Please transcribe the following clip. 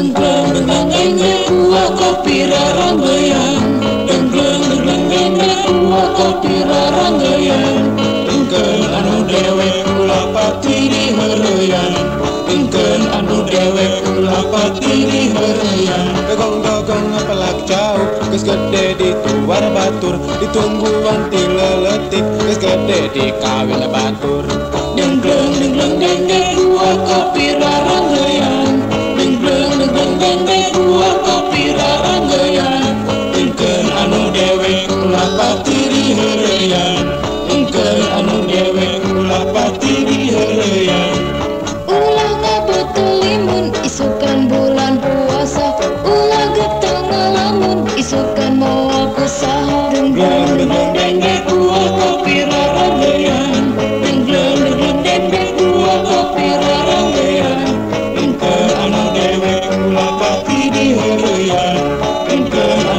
Dengkleng dengkleng enge tua kopi rarang goyang Dengkleng dengkleng enge tua kopi rarang goyang Dengkleng anu dewe kula pati di heroyan Dengkleng anu dewe kula pati di heroyan Gogong-gogong ngepelak jauh Kes gede dituar batur Ditungguan ti leletik Kes gede dikawin batur Dengkleng dengkleng enge tua kopi rarang dua kopi rarangean Engken anu dewek dewe lapati diherean Engken anu dewek dewe lapati diherean Ulah kabetul limun isukan bulan puasa. Ulah getang ngalamun isukan mau aku sahur Denggan benang